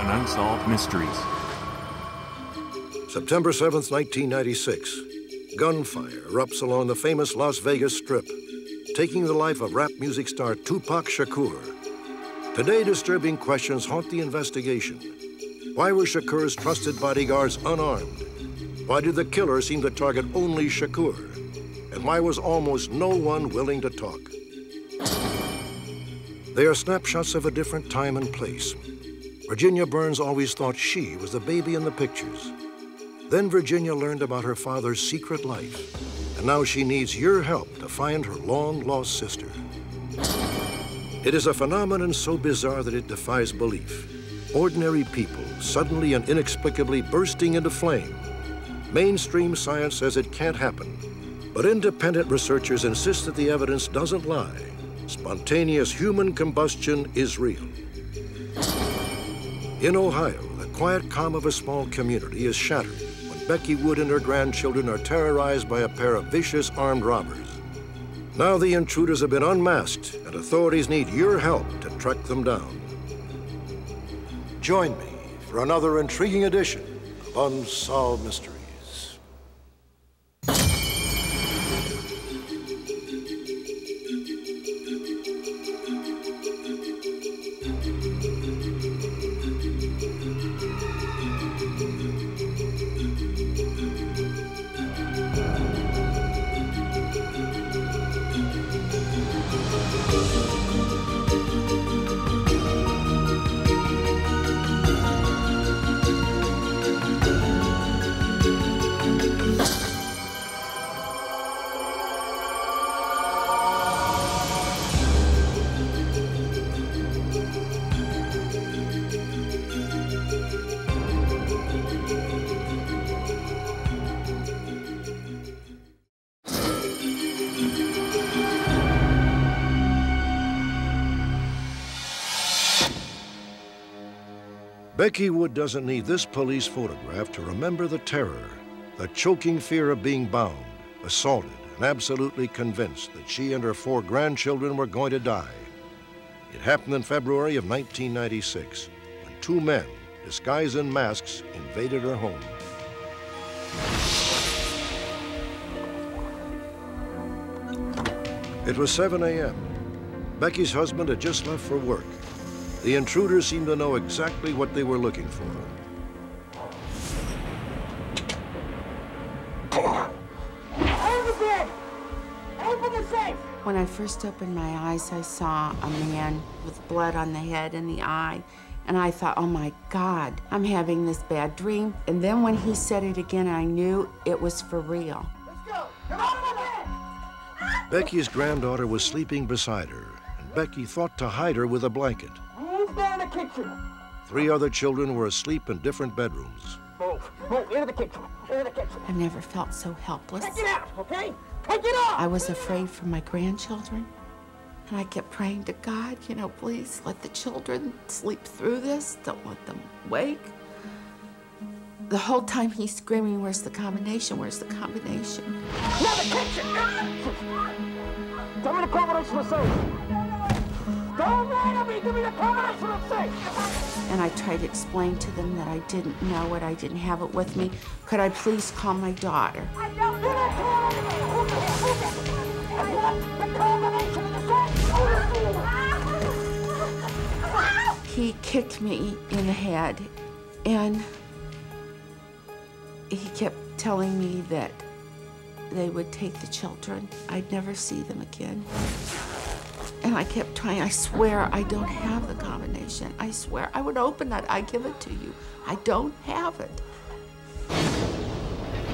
on Unsolved Mysteries. September 7th, 1996. Gunfire erupts along the famous Las Vegas Strip, taking the life of rap music star Tupac Shakur. Today, disturbing questions haunt the investigation. Why were Shakur's trusted bodyguards unarmed? Why did the killer seem to target only Shakur? And why was almost no one willing to talk? They are snapshots of a different time and place. Virginia Burns always thought she was the baby in the pictures. Then Virginia learned about her father's secret life, and now she needs your help to find her long-lost sister. It is a phenomenon so bizarre that it defies belief. Ordinary people suddenly and inexplicably bursting into flame. Mainstream science says it can't happen, but independent researchers insist that the evidence doesn't lie. Spontaneous human combustion is real. In Ohio, the quiet calm of a small community is shattered when Becky Wood and her grandchildren are terrorized by a pair of vicious armed robbers. Now the intruders have been unmasked, and authorities need your help to track them down. Join me for another intriguing edition of Unsolved Mysteries. Becky Wood doesn't need this police photograph to remember the terror, the choking fear of being bound, assaulted, and absolutely convinced that she and her four grandchildren were going to die. It happened in February of 1996 when two men, disguised in masks, invaded her home. It was 7 a.m. Becky's husband had just left for work. The intruders seemed to know exactly what they were looking for. When I first opened my eyes, I saw a man with blood on the head and the eye. And I thought, oh my God, I'm having this bad dream. And then when he said it again, I knew it was for real. Let's go. Come on, Becky's granddaughter was sleeping beside her, and Becky thought to hide her with a blanket kitchen. Three other children were asleep in different bedrooms. Move, move, into the kitchen, into the kitchen. I've never felt so helpless. Take it out, okay? Take it out! I was afraid for my grandchildren. And I kept praying to God, you know, please let the children sleep through this. Don't let them wake. The whole time he's screaming, where's the combination? Where's the combination? Now the kitchen! Tell me the combination of safe. And I tried to explain to them that I didn't know it, I didn't have it with me. Could I please call my daughter? He kicked me in the head and he kept telling me that they would take the children. I'd never see them again. And I kept trying. I swear I don't have the combination. I swear I would open that. I give it to you. I don't have it.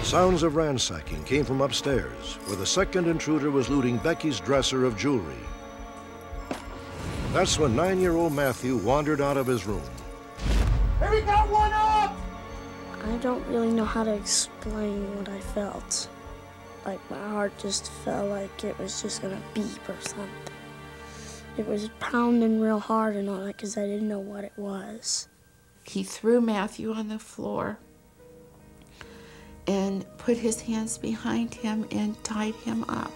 Sounds of ransacking came from upstairs, where the second intruder was looting Becky's dresser of jewelry. That's when nine-year-old Matthew wandered out of his room. Here we got one up! I don't really know how to explain what I felt. Like my heart just felt like it was just gonna beep or something. It was pounding real hard and all that because I didn't know what it was. He threw Matthew on the floor and put his hands behind him and tied him up.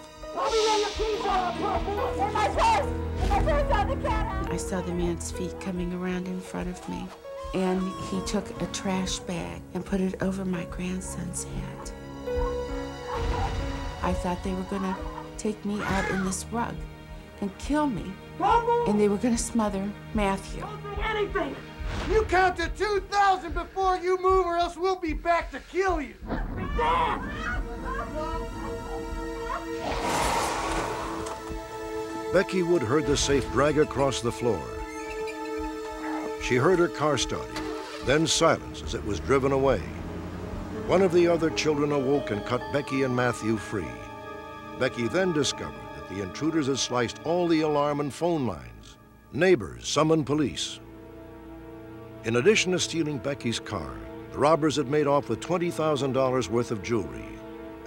I saw the man's feet coming around in front of me. and he took a trash bag and put it over my grandson's head. I thought they were gonna take me out in this rug and kill me, and they were gonna smother Matthew. Do anything! You count to 2,000 before you move, or else we'll be back to kill you! Dad! Becky Wood heard the safe drag across the floor. She heard her car starting, then silence as it was driven away. One of the other children awoke and cut Becky and Matthew free. Becky then discovered that the intruders had sliced all the alarm and phone lines. Neighbors summoned police. In addition to stealing Becky's car, the robbers had made off with $20,000 worth of jewelry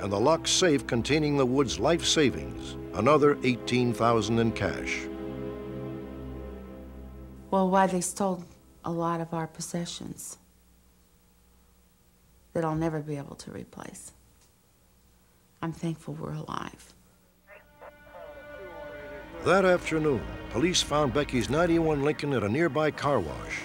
and the locked safe containing the Woods' life savings, another 18000 in cash. Well, why they stole a lot of our possessions that I'll never be able to replace. I'm thankful we're alive. That afternoon, police found Becky's 91 Lincoln at a nearby car wash.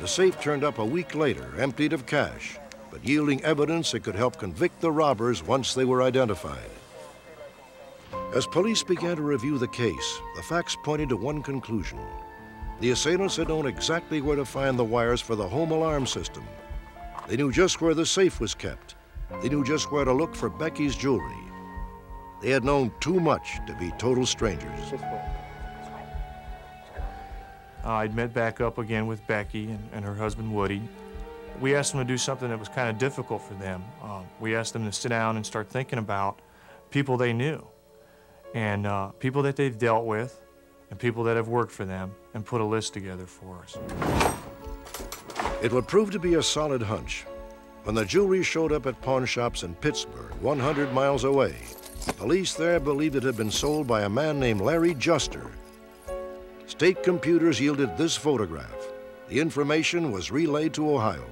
The safe turned up a week later, emptied of cash, but yielding evidence that could help convict the robbers once they were identified. As police began to review the case, the facts pointed to one conclusion. The assailants had known exactly where to find the wires for the home alarm system. They knew just where the safe was kept. They knew just where to look for Becky's jewelry. They had known too much to be total strangers. Uh, I'd met back up again with Becky and, and her husband Woody. We asked them to do something that was kind of difficult for them. Um, we asked them to sit down and start thinking about people they knew and uh, people that they've dealt with and people that have worked for them and put a list together for us. It would prove to be a solid hunch. When the jewelry showed up at pawn shops in Pittsburgh, 100 miles away, police there believed it had been sold by a man named Larry Juster. State computers yielded this photograph. The information was relayed to Ohio.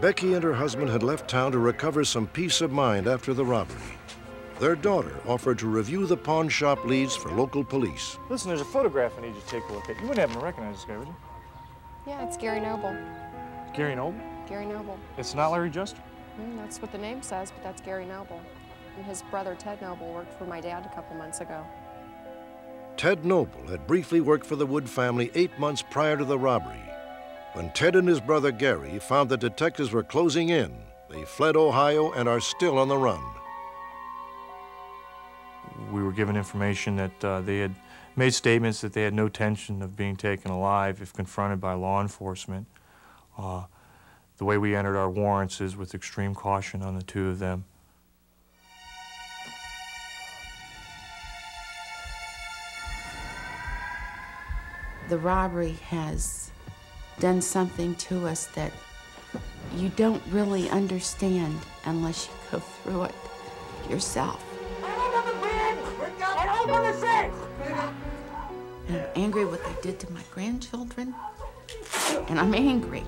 Becky and her husband had left town to recover some peace of mind after the robbery. Their daughter offered to review the pawn shop leads for local police. Listen, there's a photograph I need you to take a look at. You wouldn't happen to recognize this guy, would you? Yeah, it's Gary Noble. Gary Noble? Gary Noble. It's not Larry Juster? Mm, that's what the name says, but that's Gary Noble. And his brother Ted Noble worked for my dad a couple months ago. Ted Noble had briefly worked for the Wood family eight months prior to the robbery. When Ted and his brother Gary found that detectives were closing in, they fled Ohio and are still on the run. We were given information that uh, they had made statements that they had no intention of being taken alive if confronted by law enforcement. Uh, the way we entered our warrants is with extreme caution on the two of them. The robbery has done something to us that you don't really understand unless you go through it yourself. And open the safe! I'm angry what they did to my grandchildren. And I'm angry.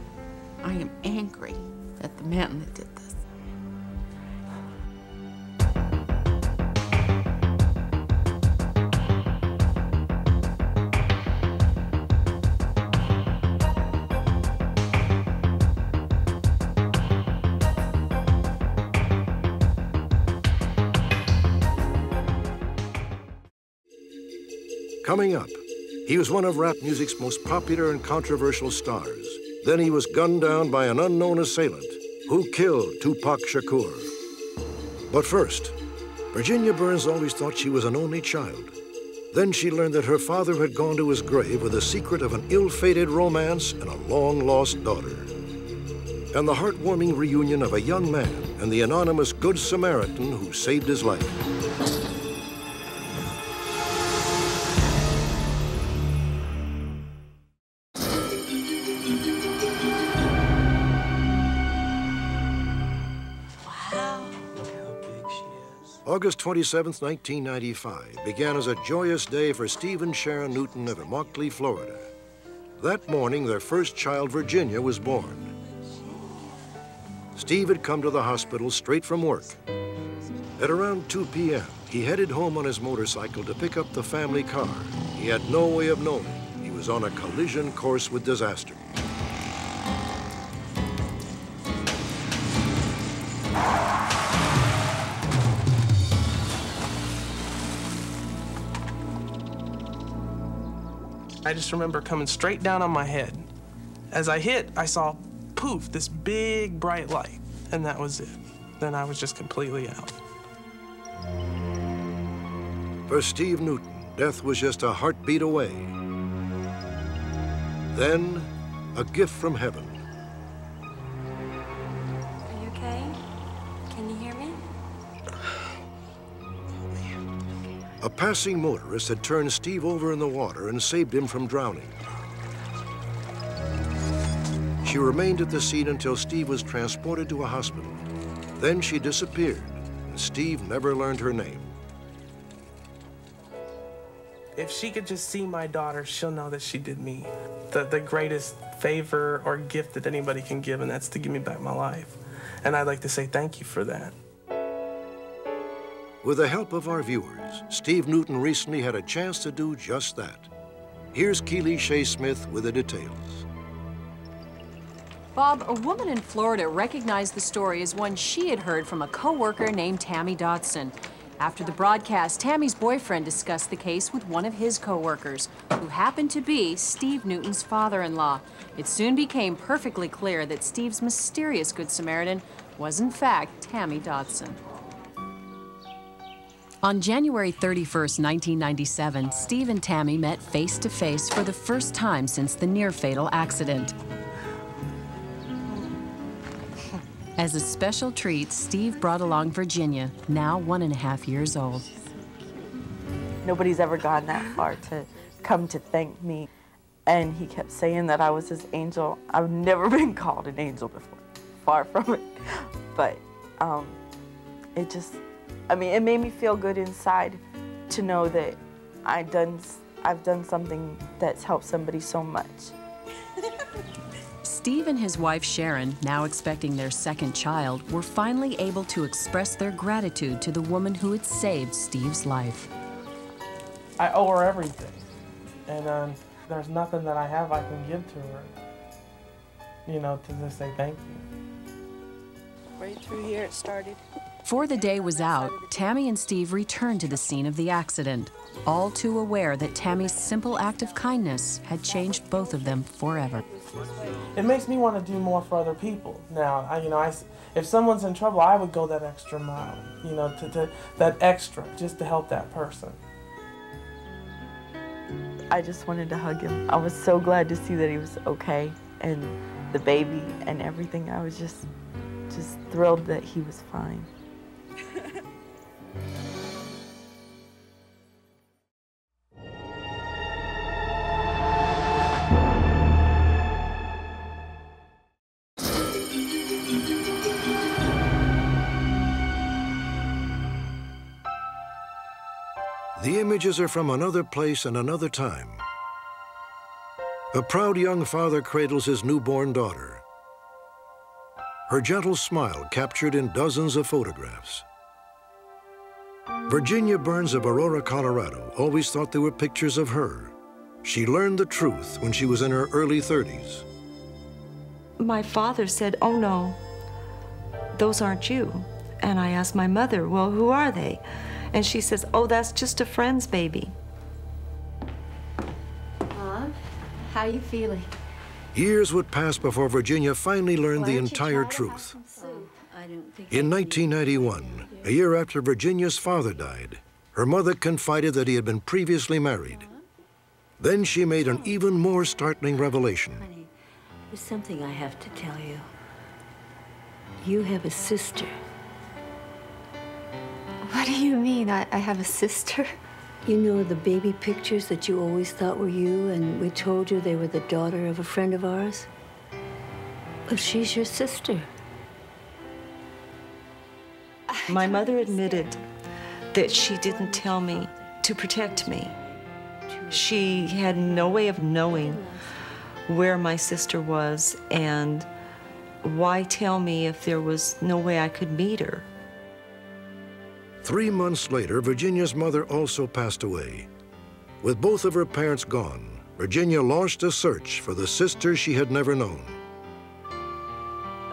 I am angry at the man that did this. Was one of rap music's most popular and controversial stars. Then he was gunned down by an unknown assailant who killed Tupac Shakur. But first, Virginia Burns always thought she was an only child. Then she learned that her father had gone to his grave with the secret of an ill-fated romance and a long-lost daughter. And the heartwarming reunion of a young man and the anonymous Good Samaritan who saved his life. August 27, 1995, began as a joyous day for Steve and Sharon Newton of Immokalee, Florida. That morning, their first child, Virginia, was born. Steve had come to the hospital straight from work. At around 2 p.m., he headed home on his motorcycle to pick up the family car. He had no way of knowing he was was on a collision course with disaster. I just remember coming straight down on my head. As I hit, I saw poof, this big bright light, and that was it. Then I was just completely out. For Steve Newton, death was just a heartbeat away. Then, a gift from heaven. A passing motorist had turned Steve over in the water and saved him from drowning. She remained at the scene until Steve was transported to a hospital. Then she disappeared, and Steve never learned her name. If she could just see my daughter, she'll know that she did me the, the greatest favor or gift that anybody can give, and that's to give me back my life. And I'd like to say thank you for that. With the help of our viewers, Steve Newton recently had a chance to do just that. Here's Keely Shaye Smith with the details. Bob, a woman in Florida recognized the story as one she had heard from a coworker named Tammy Dodson. After the broadcast, Tammy's boyfriend discussed the case with one of his coworkers, who happened to be Steve Newton's father-in-law. It soon became perfectly clear that Steve's mysterious Good Samaritan was in fact Tammy Dotson. On January 31, 1997, Steve and Tammy met face to face for the first time since the near fatal accident. As a special treat, Steve brought along Virginia, now one and a half years old. Nobody's ever gone that far to come to thank me. And he kept saying that I was his angel. I've never been called an angel before, far from it. But um, it just, I mean, it made me feel good inside to know that I done, I've done something that's helped somebody so much. Steve and his wife Sharon, now expecting their second child, were finally able to express their gratitude to the woman who had saved Steve's life. I owe her everything. And um, there's nothing that I have I can give to her, you know, to just say thank you. Right through here it started. Before the day was out, Tammy and Steve returned to the scene of the accident, all too aware that Tammy's simple act of kindness had changed both of them forever. It makes me want to do more for other people. Now, I, you know, I, if someone's in trouble, I would go that extra mile, you know, to, to that extra just to help that person. I just wanted to hug him. I was so glad to see that he was okay and the baby and everything. I was just, just thrilled that he was fine. Are from another place and another time. A proud young father cradles his newborn daughter. Her gentle smile captured in dozens of photographs. Virginia Burns of Aurora, Colorado, always thought there were pictures of her. She learned the truth when she was in her early 30s. My father said, Oh no, those aren't you. And I asked my mother, Well, who are they? And she says, Oh, that's just a friend's baby. Mom, how you feeling? Years would pass before Virginia finally learned the entire truth. In 1991, a year after Virginia's father died, her mother confided that he had been previously married. Then she made an even more startling revelation. There's something I have to tell you. You have a sister. What do you mean? I, I have a sister? You know the baby pictures that you always thought were you, and we told you they were the daughter of a friend of ours? Well, she's your sister. My mother admitted that she didn't tell me to protect me. She had no way of knowing where my sister was and why tell me if there was no way I could meet her. Three months later, Virginia's mother also passed away. With both of her parents gone, Virginia launched a search for the sister she had never known.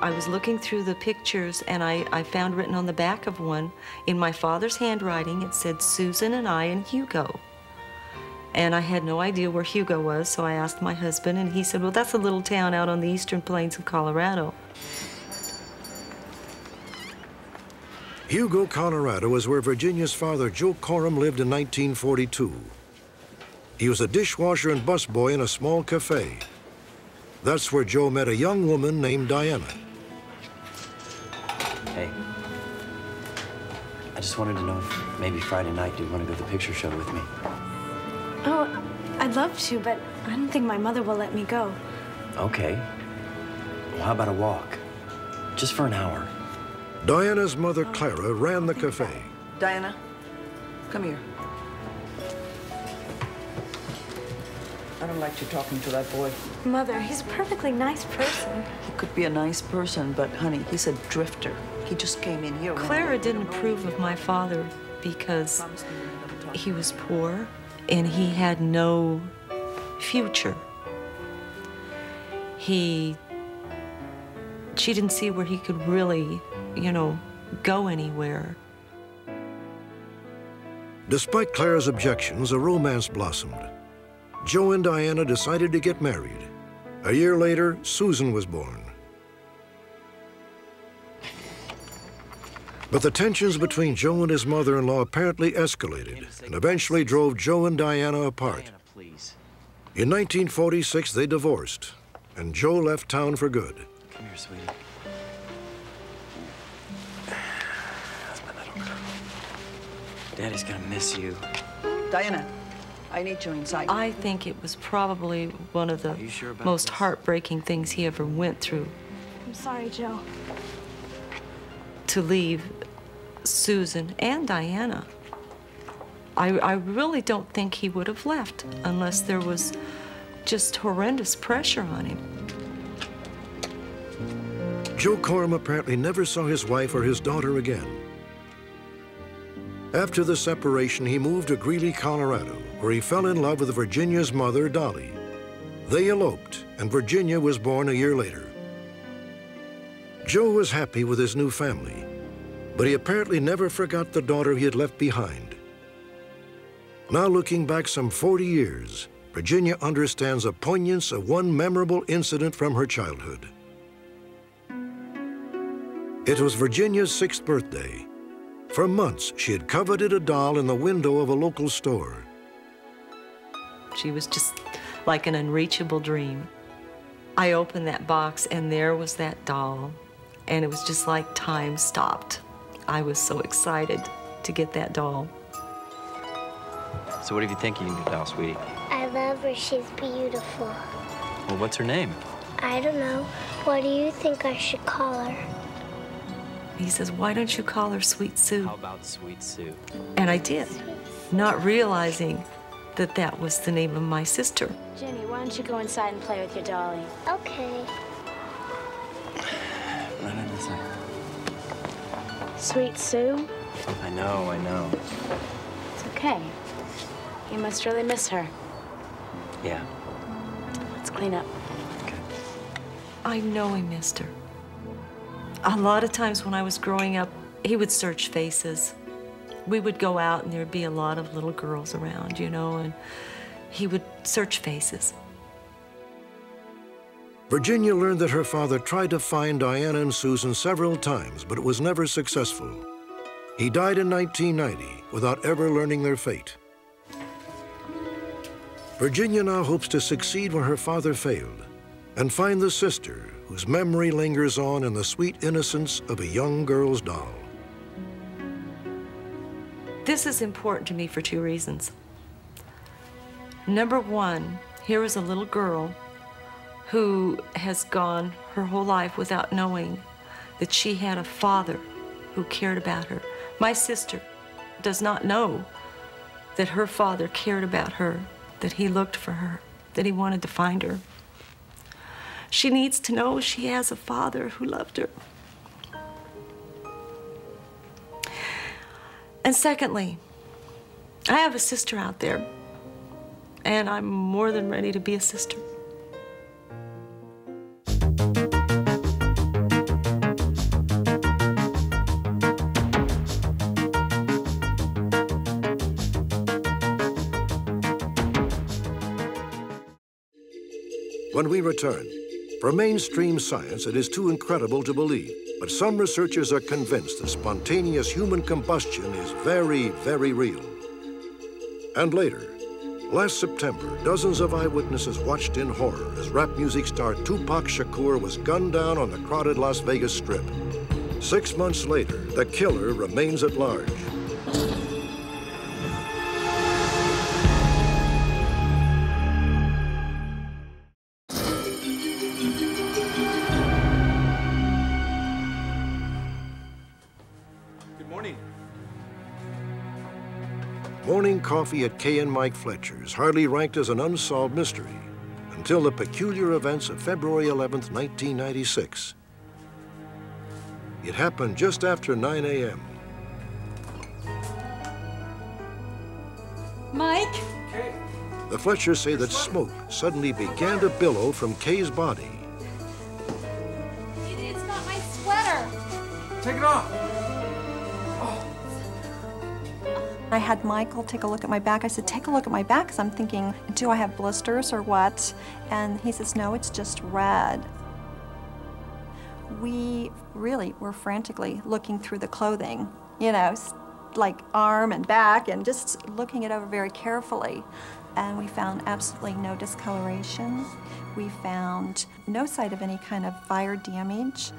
I was looking through the pictures and I, I found written on the back of one, in my father's handwriting, it said Susan and I and Hugo. And I had no idea where Hugo was, so I asked my husband, and he said, Well, that's a little town out on the eastern plains of Colorado. Hugo, Colorado is where Virginia's father, Joe Corum, lived in 1942. He was a dishwasher and busboy in a small cafe. That's where Joe met a young woman named Diana. Hey. I just wanted to know if maybe Friday night you'd want to go to the picture show with me. Oh, I'd love to, but I don't think my mother will let me go. Okay. Well, how about a walk? Just for an hour. Diana's mother, Clara, ran the cafe. Diana, come here. I don't like you talking to that boy. Mother, he's a perfectly nice person. He could be a nice person, but honey, he's a drifter. He just came in here. Clara didn't approve of my father because he was poor and he had no future. He, she didn't see where he could really, you know, go anywhere. Despite Clara's objections, a romance blossomed. Joe and Diana decided to get married. A year later, Susan was born. But the tensions between Joe and his mother-in-law apparently escalated and eventually drove Joe and Diana apart. In 1946, they divorced, and Joe left town for good. Come here, sweetie. Daddy's gonna miss you. Diana, I need you inside. I think it was probably one of the sure about most heartbreaking things he ever went through I'm sorry, Joe. to leave Susan and Diana. I, I really don't think he would have left unless there was just horrendous pressure on him. Joe Corum apparently never saw his wife or his daughter again. After the separation, he moved to Greeley, Colorado, where he fell in love with Virginia's mother, Dolly. They eloped, and Virginia was born a year later. Joe was happy with his new family, but he apparently never forgot the daughter he had left behind. Now looking back some 40 years, Virginia understands the poignance of one memorable incident from her childhood. It was Virginia's sixth birthday. For months, she had coveted a doll in the window of a local store. She was just like an unreachable dream. I opened that box and there was that doll, and it was just like time stopped. I was so excited to get that doll. So what have you thinking of your doll, sweetie? I love her. She's beautiful. Well, what's her name? I don't know. What do you think I should call her? He says, Why don't you call her Sweet Sue? How about Sweet Sue? And I did, not realizing that that was the name of my sister. Jenny, why don't you go inside and play with your dolly? Okay. Run in inside. Sweet Sue? I know, I know. It's okay. You must really miss her. Yeah. Let's clean up. Okay. I know I missed her. A lot of times when I was growing up, he would search faces. We would go out and there'd be a lot of little girls around, you know, and he would search faces. Virginia learned that her father tried to find Diana and Susan several times, but it was never successful. He died in 1990 without ever learning their fate. Virginia now hopes to succeed where her father failed and find the sister whose memory lingers on in the sweet innocence of a young girl's doll. This is important to me for two reasons. Number one, here is a little girl who has gone her whole life without knowing that she had a father who cared about her. My sister does not know that her father cared about her, that he looked for her, that he wanted to find her. She needs to know she has a father who loved her. And secondly, I have a sister out there, and I'm more than ready to be a sister. When we return, for mainstream science, it is too incredible to believe, but some researchers are convinced that spontaneous human combustion is very, very real. And later, last September, dozens of eyewitnesses watched in horror as rap music star Tupac Shakur was gunned down on the crowded Las Vegas Strip. Six months later, the killer remains at large. Coffee at Kay and Mike Fletcher's hardly ranked as an unsolved mystery until the peculiar events of February 11th, 1996. It happened just after 9 a.m. Mike? The Fletchers say that smoke suddenly began to billow from Kay's body. It's not my sweater. Take it off. I had Michael take a look at my back. I said, take a look at my back, because I'm thinking, do I have blisters or what? And he says, no, it's just red. We really were frantically looking through the clothing, you know, like arm and back, and just looking it over very carefully. And we found absolutely no discoloration. We found no sight of any kind of fire damage.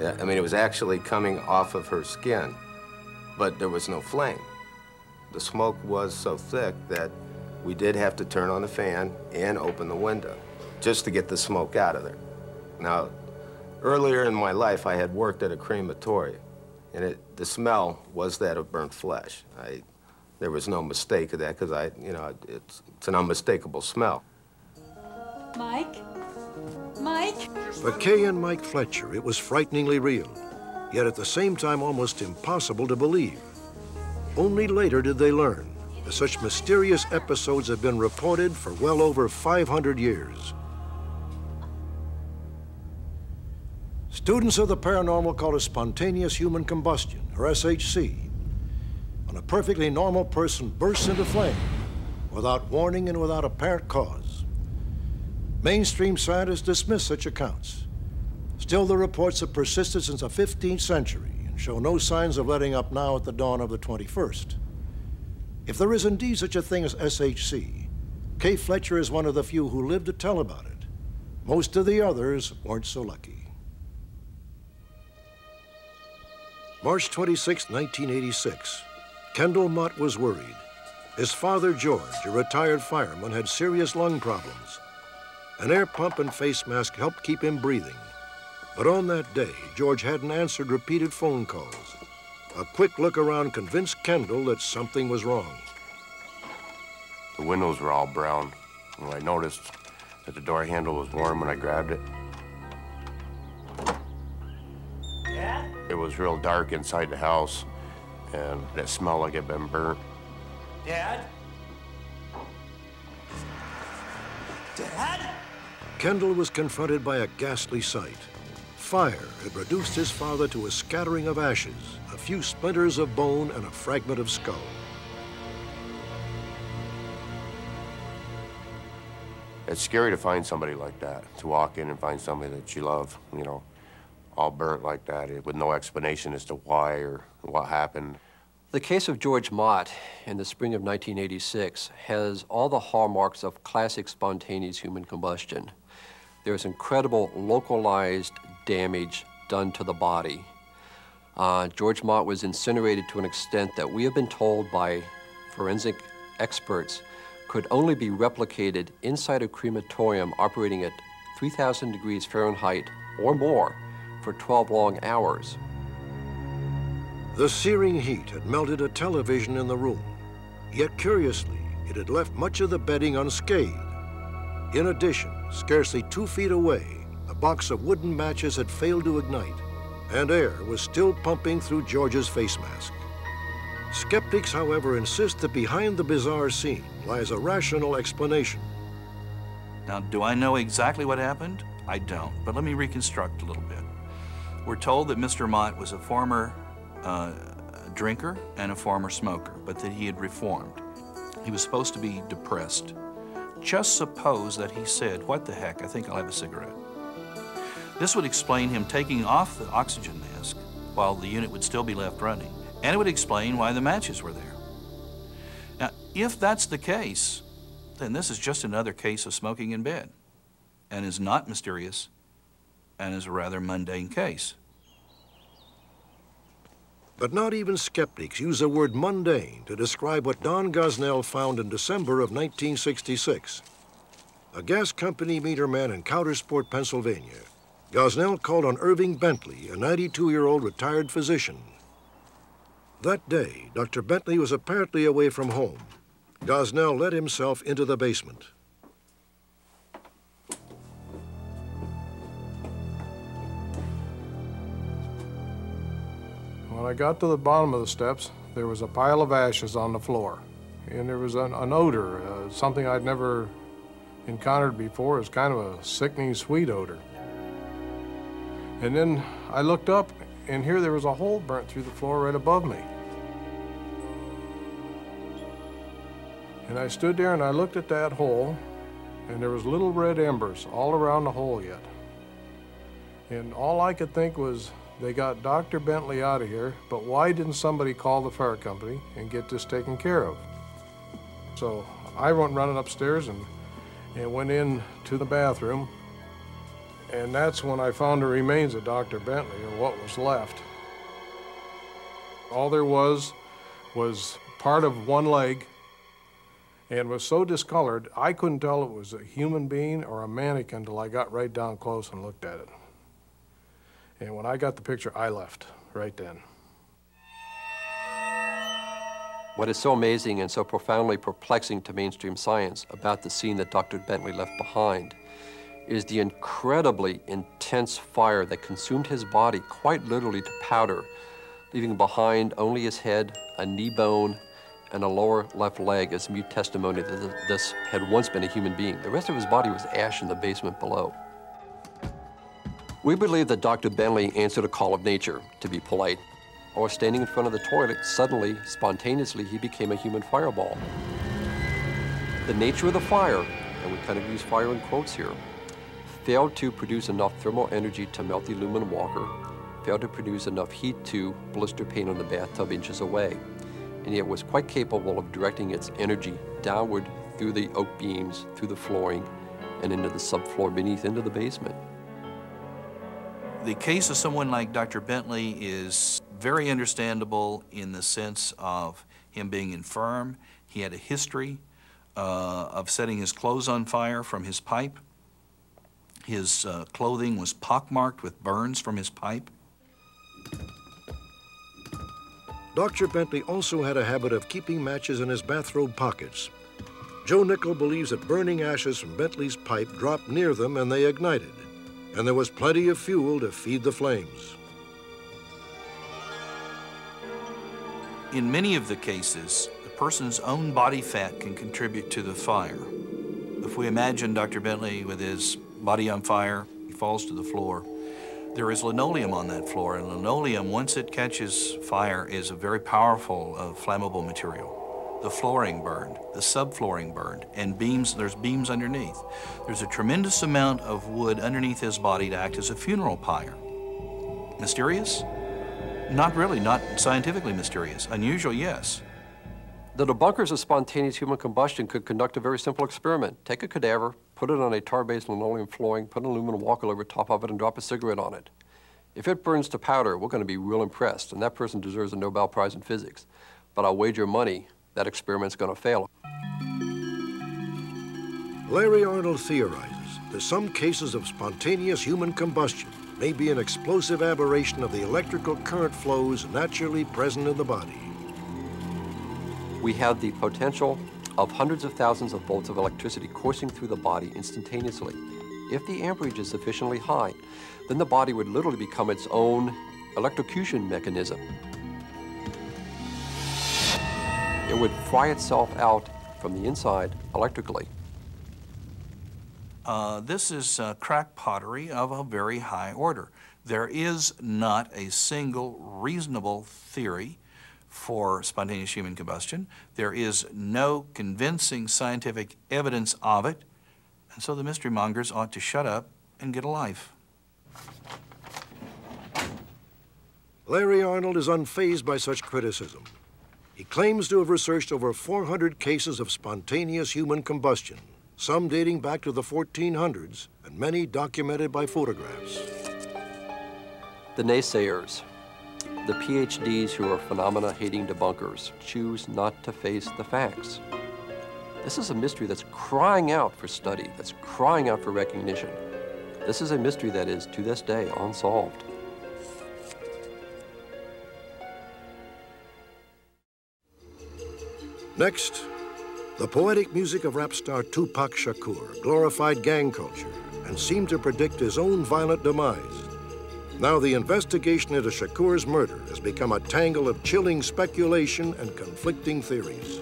Yeah, I mean, it was actually coming off of her skin, but there was no flame. The smoke was so thick that we did have to turn on the fan and open the window just to get the smoke out of there. Now, earlier in my life, I had worked at a crematory, and it, the smell was that of burnt flesh. I, there was no mistake of that because I, you know, it's, it's an unmistakable smell. Mike? Mike? For Kay and Mike Fletcher, it was frighteningly real, yet at the same time almost impossible to believe. Only later did they learn that such mysterious episodes have been reported for well over 500 years. Students of the paranormal call it spontaneous human combustion, or SHC, when a perfectly normal person bursts into flame without warning and without apparent cause. Mainstream scientists dismiss such accounts. Still, the reports have persisted since the 15th century show no signs of letting up now at the dawn of the 21st. If there is indeed such a thing as SHC, Kay Fletcher is one of the few who lived to tell about it. Most of the others weren't so lucky. March 26, 1986. Kendall Mott was worried. His father, George, a retired fireman, had serious lung problems. An air pump and face mask helped keep him breathing. But on that day, George hadn't answered repeated phone calls. A quick look around convinced Kendall that something was wrong. The windows were all brown. And I noticed that the door handle was warm when I grabbed it. Dad? It was real dark inside the house, and it smelled like it had been burnt. Dad? Dad? Kendall was confronted by a ghastly sight. Fire had reduced his father to a scattering of ashes, a few splinters of bone, and a fragment of skull. It's scary to find somebody like that, to walk in and find somebody that you love, you know, all burnt like that, eh, with no explanation as to why or what happened. The case of George Mott in the spring of 1986 has all the hallmarks of classic spontaneous human combustion. There's incredible localized damage done to the body. Uh, George Mott was incinerated to an extent that we have been told by forensic experts could only be replicated inside a crematorium operating at 3,000 degrees Fahrenheit or more for 12 long hours. The searing heat had melted a television in the room. Yet curiously, it had left much of the bedding unscathed. In addition, scarcely two feet away, a box of wooden matches had failed to ignite, and air was still pumping through George's face mask. Skeptics, however, insist that behind the bizarre scene lies a rational explanation. Now, do I know exactly what happened? I don't, but let me reconstruct a little bit. We're told that Mr. Mott was a former uh, drinker and a former smoker, but that he had reformed. He was supposed to be depressed. Just suppose that he said, What the heck, I think I'll have a cigarette. This would explain him taking off the oxygen mask while the unit would still be left running, and it would explain why the matches were there. Now, if that's the case, then this is just another case of smoking in bed and is not mysterious and is a rather mundane case. But not even skeptics use the word mundane to describe what Don Gosnell found in December of 1966. A gas company meter man in Coudersport, Pennsylvania, Gosnell called on Irving Bentley, a 92-year-old retired physician. That day, Dr. Bentley was apparently away from home. Gosnell let himself into the basement. When I got to the bottom of the steps, there was a pile of ashes on the floor. And there was an, an odor, uh, something I'd never encountered before. It was kind of a sickening sweet odor. And then I looked up, and here there was a hole burnt through the floor right above me. And I stood there and I looked at that hole, and there was little red embers all around the hole yet. And all I could think was, they got Dr. Bentley out of here, but why didn't somebody call the fire company and get this taken care of? So I went running upstairs and, and went in to the bathroom, and that's when I found the remains of Dr. Bentley, or what was left. All there was was part of one leg and was so discolored, I couldn't tell it was a human being or a mannequin until I got right down close and looked at it. And when I got the picture, I left right then. What is so amazing and so profoundly perplexing to mainstream science about the scene that Dr. Bentley left behind is the incredibly intense fire that consumed his body quite literally to powder, leaving behind only his head, a knee bone, and a lower left leg as mute testimony that this had once been a human being. The rest of his body was ash in the basement below. We believe that Dr. Bentley answered a call of nature, to be polite, or standing in front of the toilet, suddenly, spontaneously, he became a human fireball. The nature of the fire, and we kind of use fire in quotes here, failed to produce enough thermal energy to melt the aluminum walker, failed to produce enough heat to blister paint on the bathtub inches away, and yet was quite capable of directing its energy downward through the oak beams, through the flooring, and into the subfloor beneath, into the basement. The case of someone like Dr. Bentley is very understandable in the sense of him being infirm. He had a history uh, of setting his clothes on fire from his pipe. His uh, clothing was pockmarked with burns from his pipe. Dr. Bentley also had a habit of keeping matches in his bathrobe pockets. Joe Nickell believes that burning ashes from Bentley's pipe dropped near them and they ignited and there was plenty of fuel to feed the flames. In many of the cases, the person's own body fat can contribute to the fire. If we imagine Dr. Bentley with his body on fire, he falls to the floor. There is linoleum on that floor, and linoleum, once it catches fire, is a very powerful uh, flammable material the flooring burned, the subflooring burned, and beams, there's beams underneath. There's a tremendous amount of wood underneath his body to act as a funeral pyre. Mysterious? Not really, not scientifically mysterious. Unusual, yes. The debunkers of spontaneous human combustion could conduct a very simple experiment. Take a cadaver, put it on a tar-based linoleum flooring, put an aluminum walker over top of it, and drop a cigarette on it. If it burns to powder, we're going to be real impressed, and that person deserves a Nobel Prize in physics. But I'll wager money that experiment's going to fail. Larry Arnold theorizes that some cases of spontaneous human combustion may be an explosive aberration of the electrical current flows naturally present in the body. We have the potential of hundreds of thousands of volts of electricity coursing through the body instantaneously. If the amperage is sufficiently high, then the body would literally become its own electrocution mechanism. it would fry itself out from the inside electrically. Uh, this is uh, crack pottery of a very high order. There is not a single reasonable theory for spontaneous human combustion. There is no convincing scientific evidence of it, and so the mystery mongers ought to shut up and get a life. Larry Arnold is unfazed by such criticism. He claims to have researched over 400 cases of spontaneous human combustion, some dating back to the 1400s, and many documented by photographs. The naysayers, the PhDs who are phenomena-hating debunkers, choose not to face the facts. This is a mystery that's crying out for study, that's crying out for recognition. This is a mystery that is, to this day, unsolved. Next, the poetic music of rap star Tupac Shakur glorified gang culture and seemed to predict his own violent demise. Now the investigation into Shakur's murder has become a tangle of chilling speculation and conflicting theories.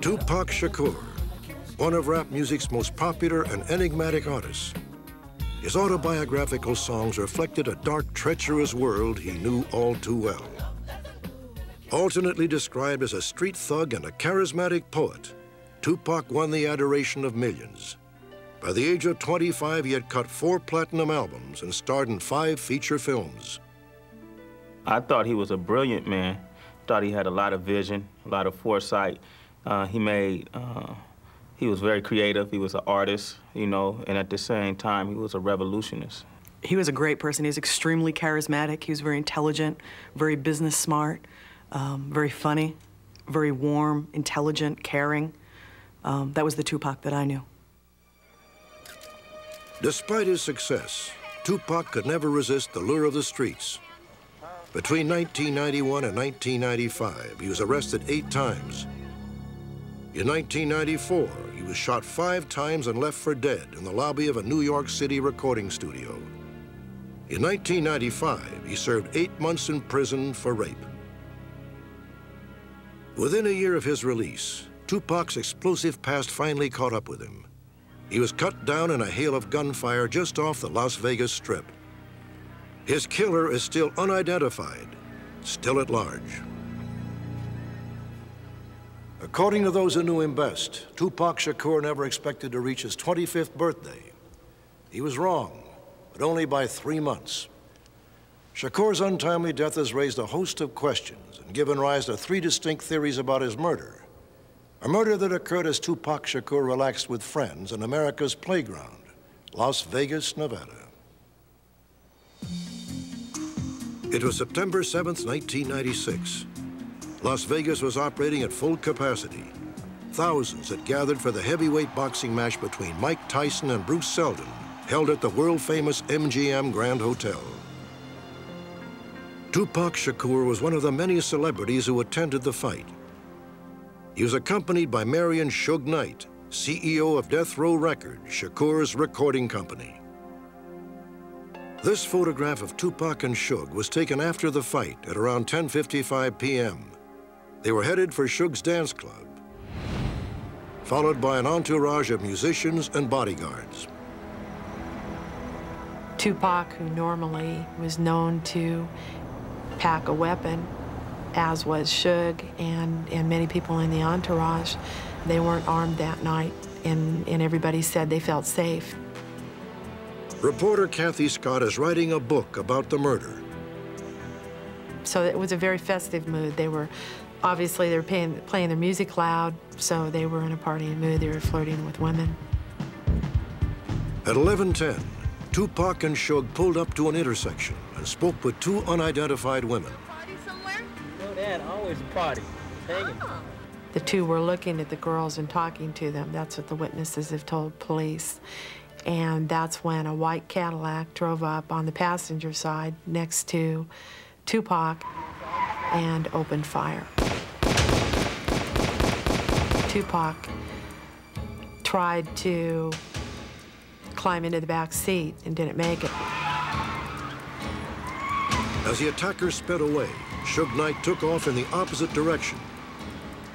Tupac Shakur, one of rap music's most popular and enigmatic artists. His autobiographical songs reflected a dark, treacherous world he knew all too well. Alternately described as a street thug and a charismatic poet, Tupac won the adoration of millions. By the age of 25, he had cut four platinum albums and starred in five feature films. I thought he was a brilliant man. Thought he had a lot of vision, a lot of foresight. Uh, he made, uh, he was very creative. He was an artist, you know, and at the same time, he was a revolutionist. He was a great person. He was extremely charismatic. He was very intelligent, very business smart, um, very funny, very warm, intelligent, caring. Um, that was the Tupac that I knew. Despite his success, Tupac could never resist the lure of the streets. Between 1991 and 1995, he was arrested eight times. In 1994, he was shot five times and left for dead in the lobby of a New York City recording studio. In 1995, he served eight months in prison for rape. Within a year of his release, Tupac's explosive past finally caught up with him. He was cut down in a hail of gunfire just off the Las Vegas Strip. His killer is still unidentified, still at large. According to those who knew him best, Tupac Shakur never expected to reach his 25th birthday. He was wrong, but only by three months. Shakur's untimely death has raised a host of questions and given rise to three distinct theories about his murder. A murder that occurred as Tupac Shakur relaxed with friends in America's playground, Las Vegas, Nevada. It was September 7th, 1996. Las Vegas was operating at full capacity. Thousands had gathered for the heavyweight boxing match between Mike Tyson and Bruce Seldon, held at the world-famous MGM Grand Hotel. Tupac Shakur was one of the many celebrities who attended the fight. He was accompanied by Marion Suge Knight, CEO of Death Row Records, Shakur's recording company. This photograph of Tupac and Suge was taken after the fight at around 10.55 p.m. They were headed for Suge's dance club, followed by an entourage of musicians and bodyguards. Tupac, who normally was known to pack a weapon, as was Suge and, and many people in the entourage, they weren't armed that night, and, and everybody said they felt safe. Reporter Cathy Scott is writing a book about the murder. So it was a very festive mood. They were, obviously, they were playing, playing their music loud, so they were in a partying mood. They were flirting with women. At 11:10, Tupac and Suge pulled up to an intersection and spoke with two unidentified women. No, Dad, always a party. Hanging. Oh. The two were looking at the girls and talking to them. That's what the witnesses have told police. And that's when a white Cadillac drove up on the passenger side next to Tupac. And opened fire. Tupac tried to climb into the back seat and didn't make it. As the attackers sped away, Suge Knight took off in the opposite direction.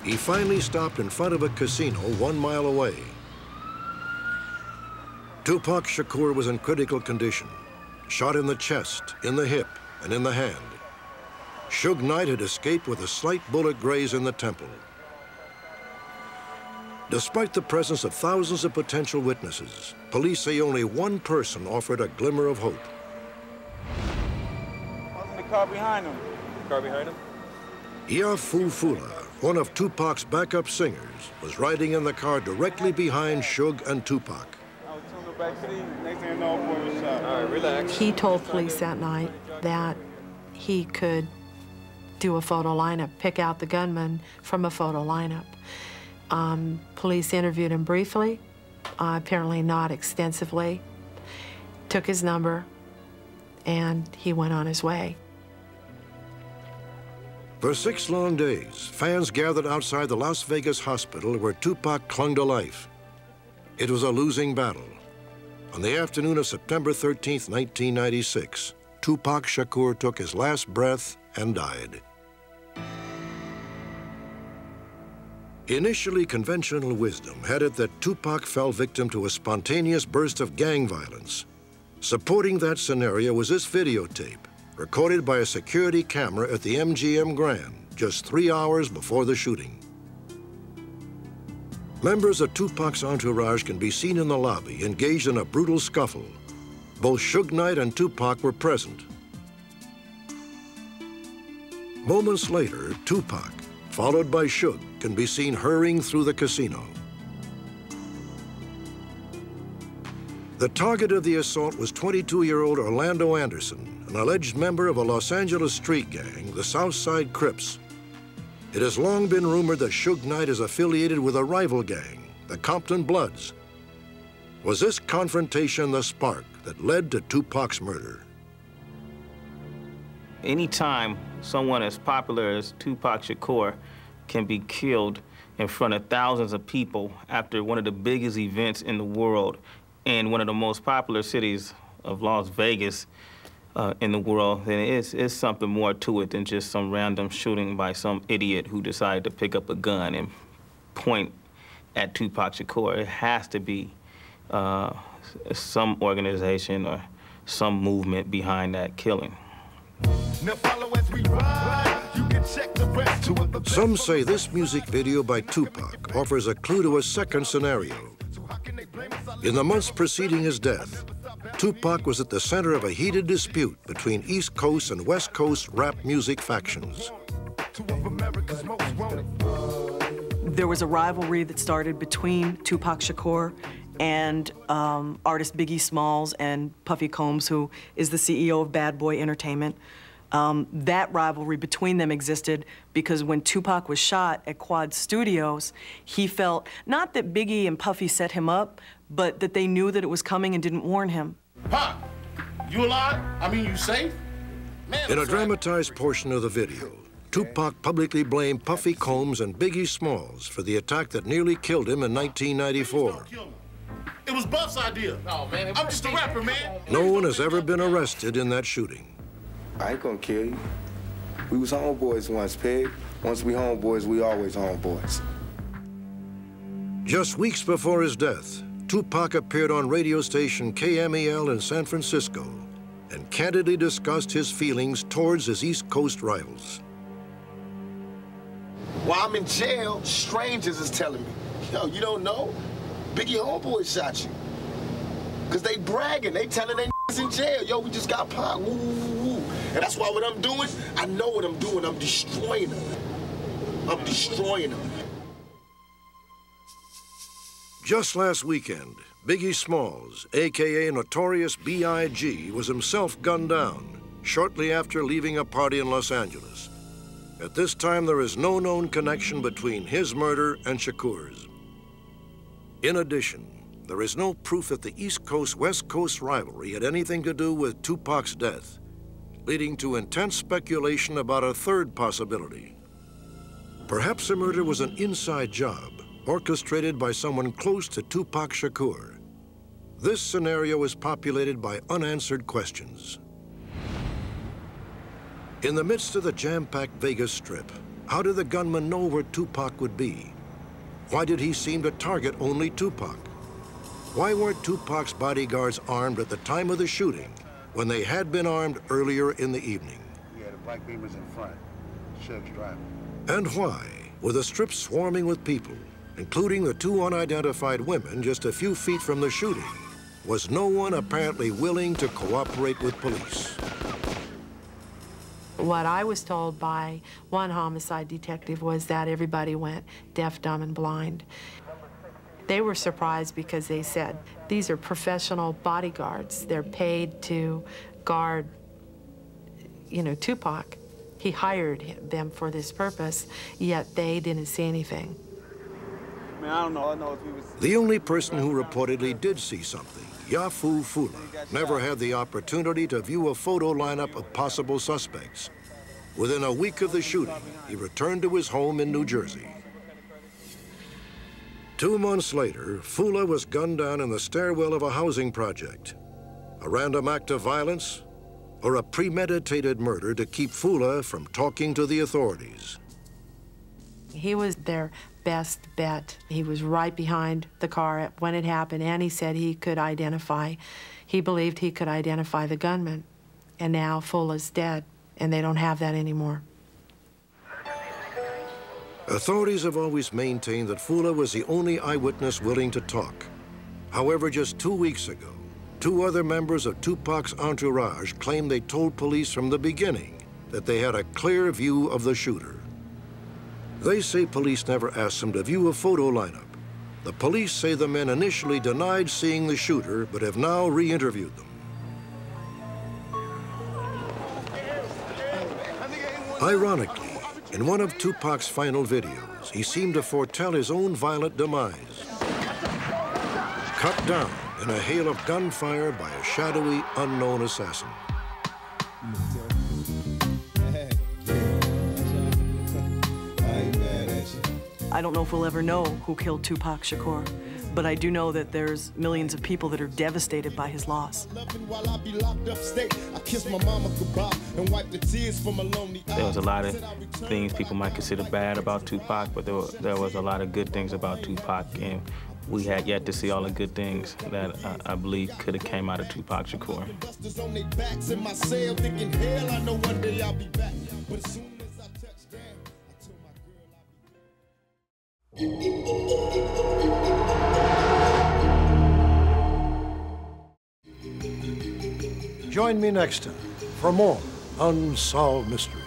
He finally stopped in front of a casino one mile away. Tupac Shakur was in critical condition, shot in the chest, in the hip, and in the hand. Suge Knight had escaped with a slight bullet graze in the temple. Despite the presence of thousands of potential witnesses, police say only one person offered a glimmer of hope. What's in the car behind him? The car behind him? Yafeu Fula, one of Tupac's backup singers, was riding in the car directly behind Suge and Tupac. I was in the back seat. Next thing I know, boy was shot. All right, relax. He told police that night that he could do a photo lineup, pick out the gunman from a photo lineup. Um, police interviewed him briefly, uh, apparently not extensively, took his number, and he went on his way. For six long days, fans gathered outside the Las Vegas hospital where Tupac clung to life. It was a losing battle. On the afternoon of September 13, 1996, Tupac Shakur took his last breath and died. Initially, conventional wisdom had it that Tupac fell victim to a spontaneous burst of gang violence. Supporting that scenario was this videotape, recorded by a security camera at the MGM Grand just three hours before the shooting. Members of Tupac's entourage can be seen in the lobby engaged in a brutal scuffle. Both Suge Knight and Tupac were present. Moments later, Tupac, followed by Suge, can be seen hurrying through the casino. The target of the assault was 22-year-old Orlando Anderson, an alleged member of a Los Angeles street gang, the Southside Crips. It has long been rumored that Suge Knight is affiliated with a rival gang, the Compton Bloods. Was this confrontation the spark that led to Tupac's murder? Anytime someone as popular as Tupac Shakur can be killed in front of thousands of people after one of the biggest events in the world in one of the most popular cities of Las Vegas uh, in the world, then it's, it's something more to it than just some random shooting by some idiot who decided to pick up a gun and point at Tupac Shakur. It has to be uh, some organization or some movement behind that killing. Some say this music video by Tupac offers a clue to a second scenario. In the months preceding his death, Tupac was at the center of a heated dispute between East Coast and West Coast rap music factions. There was a rivalry that started between Tupac Shakur and um, artist Biggie Smalls and Puffy Combs, who is the CEO of Bad Boy Entertainment. Um, that rivalry between them existed because when Tupac was shot at Quad Studios, he felt not that Biggie and Puffy set him up, but that they knew that it was coming and didn't warn him. Huh? You alive? I mean, you safe? In a dramatized portion of the video, Tupac publicly blamed Puffy Combs and Biggie Smalls for the attack that nearly killed him in 1994. It was Buff's idea. Oh, man. I'm just a rapper, man. No one has ever been arrested in that shooting. I ain't gonna kill you. We was homeboys once, Pig. Once we homeboys, we always homeboys. Just weeks before his death, Tupac appeared on radio station KMEL in San Francisco and candidly discussed his feelings towards his East Coast rivals. While I'm in jail, strangers is telling me, yo, you don't know? Biggie homeboy shot you. Cause they bragging, they telling they in jail. Yo, we just got popped. Woo, woo, woo. And that's why what I'm doing, I know what I'm doing. I'm destroying them. I'm destroying them. Just last weekend, Biggie Smalls, a.k.a. Notorious B.I.G., was himself gunned down shortly after leaving a party in Los Angeles. At this time, there is no known connection between his murder and Shakur's. In addition, there is no proof that the East Coast-West Coast rivalry had anything to do with Tupac's death. Leading to intense speculation about a third possibility. Perhaps the murder was an inside job orchestrated by someone close to Tupac Shakur. This scenario is populated by unanswered questions. In the midst of the jam-packed Vegas Strip, how did the gunman know where Tupac would be? Why did he seem to target only Tupac? Why weren't Tupac's bodyguards armed at the time of the shooting when they had been armed earlier in the evening? Yeah, the black beamer's in front. Suge's driving. And why with a strip swarming with people, including the two unidentified women just a few feet from the shooting? Was no one apparently willing to cooperate with police? What I was told by one homicide detective was that everybody went deaf, dumb, and blind. They were surprised because they said, these are professional bodyguards. They're paid to guard, you know, Tupac. He hired them for this purpose, yet they didn't see anything. Man, I don't know. I know if he was. The only person who reportedly did see something, Yafeu Fula, never had the opportunity to view a photo lineup of possible suspects. Within a week of the shooting, he returned to his home in New Jersey. Two months later, Fula was gunned down in the stairwell of a housing project. A random act of violence or a premeditated murder to keep Fula from talking to the authorities. He was their best bet. He was right behind the car when it happened, and he said he could identify, he believed he could identify the gunman. And now Fula's dead, and they don't have that anymore. Authorities have always maintained that Fula was the only eyewitness willing to talk. However, just two weeks ago, two other members of Tupac's entourage claimed they told police from the beginning that they had a clear view of the shooter. They say police never asked them to view a photo lineup. The police say the men initially denied seeing the shooter, but have now re-interviewed them. Ironically, in one of Tupac's final videos, he seemed to foretell his own violent demise. Cut down in a hail of gunfire by a shadowy, unknown assassin. I don't know if we'll ever know who killed Tupac Shakur, but I do know that there's millions of people that are devastated by his loss. There was a lot of things people might consider bad about Tupac, but there, were, there was a lot of good things about Tupac, and we had yet to see all the good things that uh, I believe could have came out of Tupac Shakur. Join me next time for more Unsolved Mysteries.